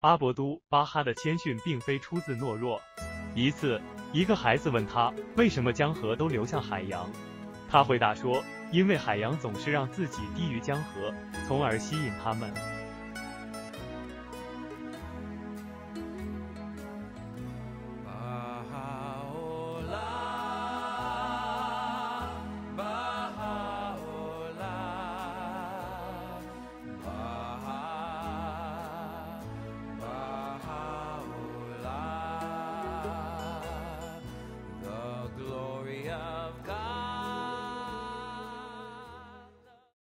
阿伯都巴哈的谦逊并非出自懦弱。一次一个孩子问他为什么江河都流向海洋？他回答说因为海洋总是让自己低于江河从而吸引他们。